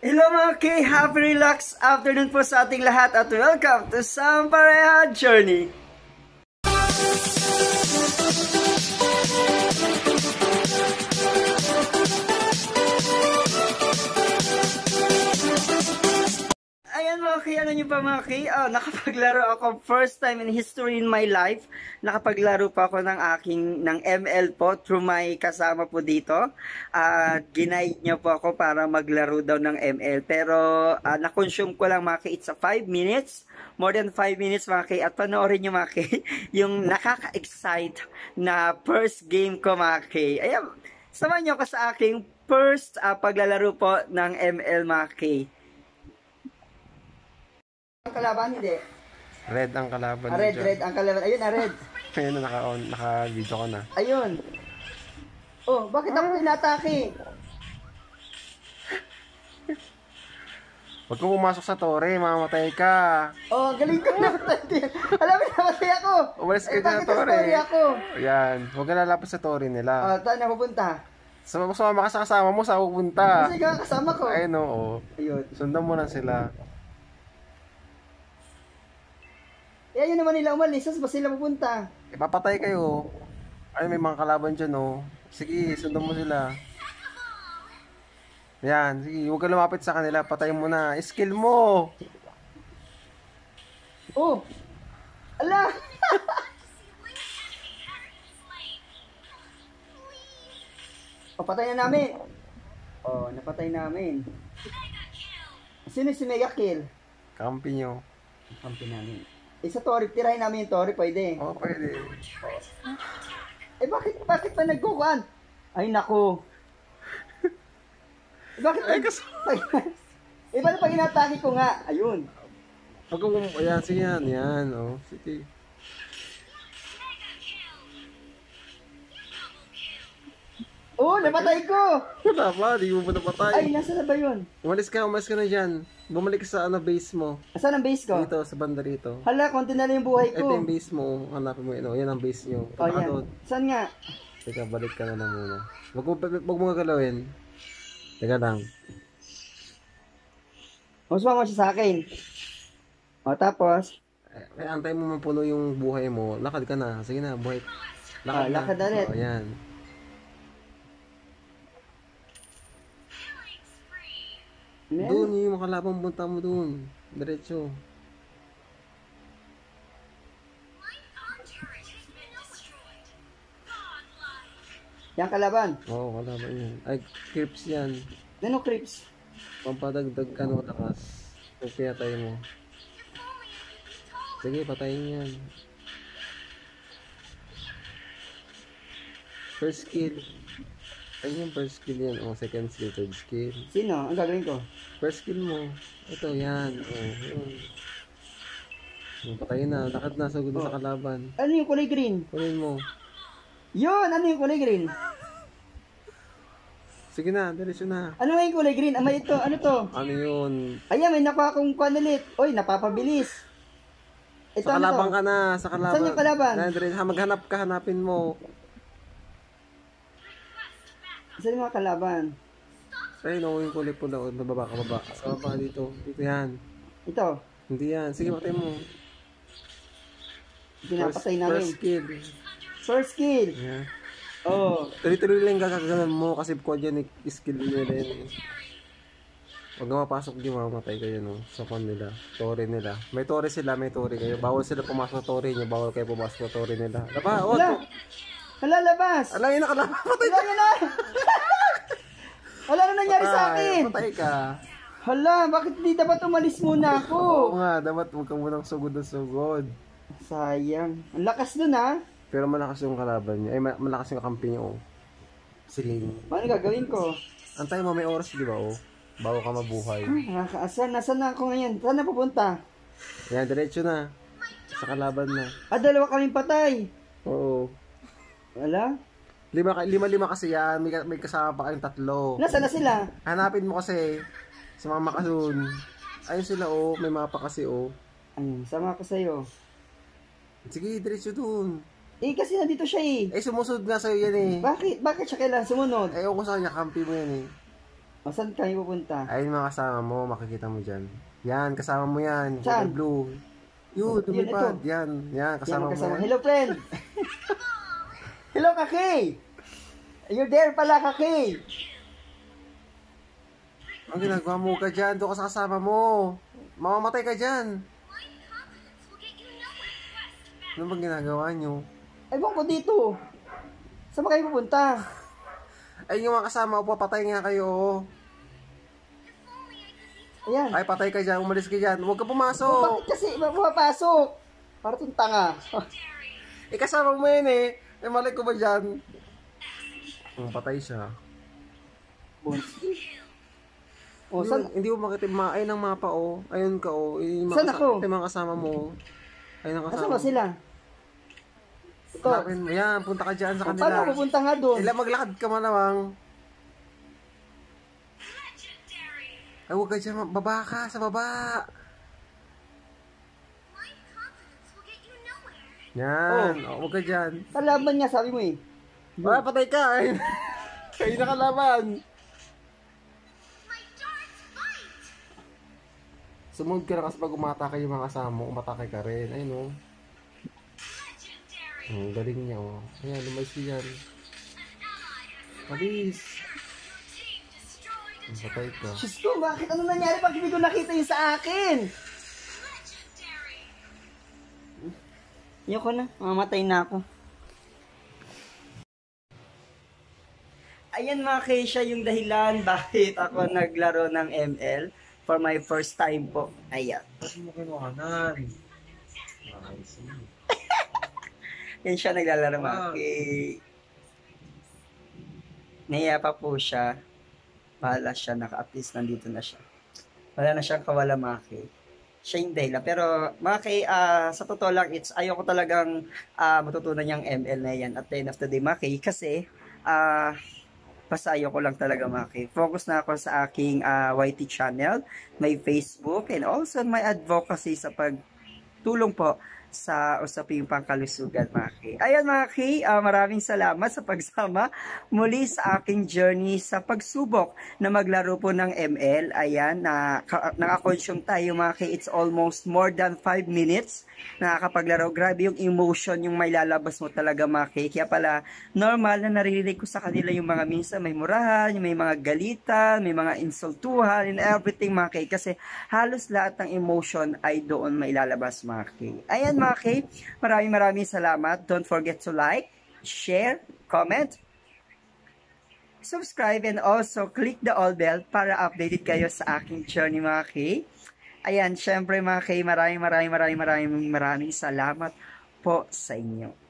Hello mga K! Happy relax afternoon po sa ating lahat at welcome to Sampareha Journey! Ayan mga K, ano nyo pa mga K? Oh, nakapaglaro ako first time in history in my life. Nakapaglaro pa ako ng aking, ng ML po through my kasama po dito. At ginaid niya po ako para maglaro daw ng ML. Pero uh, na-consume ko lang mga it's a 5 minutes. More than 5 minutes mga. At panoorin nyo mga K, yung nakaka-excite na first game ko mga K. Ayan, samahan nyo ko sa aking first uh, paglalaro po ng ML mga K. Ang kalaban, hindi. Red ang kalaban. Ah, red, dyan. red, ang kalaban. Ayun, ah, red. Ayun na, naka-on, naka-video ko na. Ayun. Oh, bakit ako tinatake? Huwag kang pumasok sa tore, mamamatay ka. Oh, galing ko na. Alam mo, namatay ako. Umalis ka Eh, dyan sa tore. story ako? Ayan, huwag ka lalapit sa tore nila. Ah, saan na pupunta? Sumama, sumama ka sa kasama mo, sa pupunta. Kasi ka kasama ko. Ayun oo. Ayun. Sundan mo lang sila. Eh, ayun naman nila umalis. Saan ba sila pupunta? Ipapatay kayo. Ay, may mga kalaban dyan, oh. Sige, sundan mo sila. Yan, sige, huwag ka lumapit sa kanila, patayin mo na. Skill mo! Oh! Ala! Papatay na namin. Oh, napatay namin. Sino si Mega Kill? Kampi nyo. Kampi namin. Eh, sa Tori, tirahin namin yung Tori, pwede. Oo, oh, pwede. Eh, bakit, bakit pa nagkukuhan? Ay, nako. Eh, bakit Ay, nag... kas... eh, paano pag inatake ko nga? Ayun. Kang, ayan, sige yan, yan, oh. Sige. Oh, napatay ko! Wala pa, di mo pa napatay. Ay, nasa na ba yun? Umalis ka, umalis ka na dyan. Bumalik sa ano, base mo. Asan ang base ko? Dito, sa banda rito. Hala, konti na lang yung buhay Ito ko. yung base mo. Hanapin mo yun. Oh, yan ang base nyo. Oh, yan. doon. Saan nga? Teka, balik ka na lang muna. Wag mo, wag mo gagalawin. Teka lang. Masama mo siya sa akin. O, tapos? Eh, antay mo mapuno yung buhay mo. Lakad ka na. Sige na, buhay. Ah, lakad na ulit. Oh, yan. Meron. Doon yung makalabang punta mo doon. Diretso. Yan kalaban. Oo, oh, kalaban yan. Ay, creeps yan. Nano creeps? Pampadagdag ka ng lakas. Pinatay mo. Sige, patayin yan. First skill. Ay, yung first skill yan. Oh, second skill, third skill. Sino? Ang gagawin ko? First skill mo. Ito, yan. Oh, yun. Oh, Patayin na. Lakad na. Sagod na sa kalaban. Ano yung kulay green? Kunin mo. Yun! Ano yung kulay green? Sige na, diretso na. Ano nga yung kulay green? May ito. Ano to? Ano yun? Ayan, may nakuha kong kwan ulit. Oy, napapabilis. Ito sa ano kalaban to? ka na. Sa kalaban. Saan yung kalaban? Na, diretso. Ha, maghanap ka. Hanapin mo. Saan yung mga kalaban? Ayun, oh, yung kulay pula. Oh, bababa ka, baba. Sa baba dito. Dito yan. Ito. Hindi yan. Sige, patay mo. Pinapatay first, namin. First skill. First kill. Yeah. Oh. Tuloy-tuloy lang gagagalan mo kasi quad yan, eh, skill nila yan. eh. Huwag nga mapasok di mamamatay kayo no, sa kwan nila, tore nila. May tore sila, may tore kayo. Bawal sila pumasok sa tore nyo, bawal kayo pumasok sa tore nila. Laba, oh, Hala! to. Hala, labas! Ala, yun nakalaba, patay Wala na na! Wala na nangyari sa Patay, akin! Patay ka. Hala, bakit di dapat umalis muna Oo ako? nga, dapat huwag kang munang sugod na sugod. Sayang. Ang lakas dun ha. Pero malakas yung kalaban niya. Ay, ma- malakas yung kampi niya, oh. Siling. Paano gagawin ko? Antay mo, may oras, di ba, oh? Bago ka mabuhay. Ah, Nakakaasan. Nasaan na ako ngayon? Saan na pupunta? Yan, diretso na. Sa kalaban na. Ah, dalawa kaming patay. Oo. Wala? Lima, lima, lima kasi yan. May, may kasama pa kayong tatlo. Nasaan na sila? Hanapin mo kasi sa mga makasun. Ayun sila, oh. May mapa kasi, oh. Ayun, sama ko sa'yo. Sige, diretso dun. Eh, kasi nandito siya eh. Eh, sumusunod nga sa'yo yan, eh. Bakit? Bakit siya kailangan sumunod? Ayaw ko sa kanya, kampi mo yan, eh. O, saan kayo pupunta? Ayun mga kasama mo, makikita mo dyan. Yan, kasama mo yan. Saan? Blue. Yun, lumipad. Yan, yan, kasama Yan, mo kasama. yan. Hello, friend! Hello, Kaki! You're there pala, Kaki! Ang ginagawa mo ka dyan, doon ka sa kasama mo. Mamamatay ka dyan. Ano bang ginagawa nyo? Ewan ko dito. Saan ba kayo pupunta? Ay, yung mga kasama ko, patay nga kayo. Ayan. Ay, patay ka dyan, umalis ka dyan. Huwag ka Oh, pumasok. bakit kasi iba pumapasok? Para itong tanga. Eh, kasama mo yun eh. Eh, mali ko ba dyan? Hmm, patay siya. Bonski. O, Hindi, saan? hindi mo makita mga, ayun ang mapa oh. Ayun ka oh. Mga Saan ako? Ito yung mga kasama mo. Ayun ang kasama. ba sila? Ito. Hanapin mo. Yan, punta ka dyan sa O, kanila. paano ako pupunta nga doon? Ila maglakad ka malamang. Ay, huwag ka dyan. Baba ka, sa baba. Yan. Oh. Huwag ka dyan. Kalaban niya, sabi mo eh. Ah, patay ka. Ay, Kayo nakalaban. Sumunod ka na kasi pag umatake yung mga kasama mo, umatake ka rin. Ayun oh. Ang galing niya oh. Ayan, lumayas ka dyan. Alis. Patay ka. Diyos ko, bakit ano nangyari pag hindi ko nakita yung sa akin? Ayoko na, mamatay na ako. Ayan mga Keisha, yung dahilan bakit ako naglaro ng ML for my first time po. Ayan. Ba't mo kinuhanan? Yan siya naglalaro mga Ah. Ke- Nahiya pa po siya. Bahala siya, naka at least nandito na siya. Wala na siyang kawala mga Ke. Yung dahilan. Pero mga Ke, ah, sa totoo lang, it's, ayoko talagang ah, matutunan yung ML na yan at the end of the day mga Ke. Kasi, ah, basta ayoko lang talaga mga Ke. Focus na ako sa aking ah, YT channel, may Facebook, and also my advocacy sa pagtulong po sa usaping pangkalusugan mga Ki. Ayan mga Ki, ah, maraming salamat sa pagsama muli sa aking journey sa pagsubok na maglaro po ng ML. Ayan, na ka, nakakonsume tayo mga Ki. It's almost more than 5 minutes nakakapaglaro. Grabe yung emotion yung may lalabas mo talaga mga Ki. Kaya pala, normal na naririnig ko sa kanila yung mga minsan may murahan, may mga galitan, may mga insultuhan, and everything mga Ki. Kasi halos lahat ng emotion ay doon may lalabas mga Ki. Ayan mga Ki, maraming maraming salamat. Don't forget to like, share, comment, subscribe, and also click the all bell para updated kayo sa aking journey mga Ki. Ayan, syempre mga Ki, maraming maraming maraming maraming maraming salamat po sa inyo.